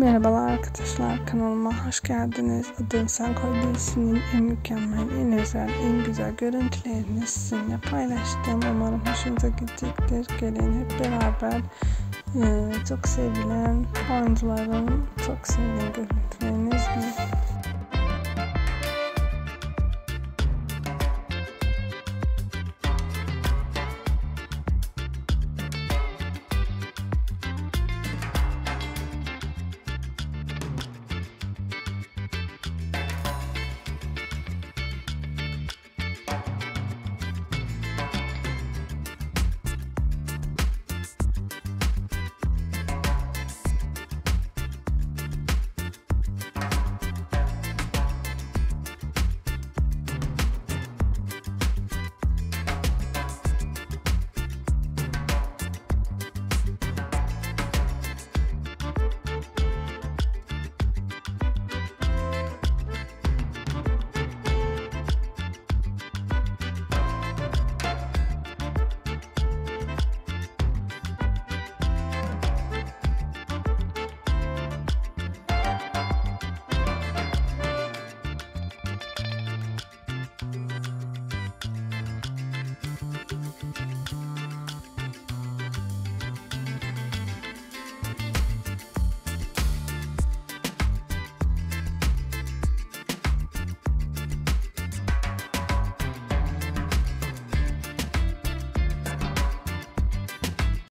Merhabalar arkadaşlar kanalıma hoş geldiniz. Adım Sen Koy en mükemmel, en özel, en güzel görüntülerini sizinle paylaştım. Umarım hoşunuza gidecektir. Gelin hep beraber e, çok sevilen oyuncuların çok sevilen.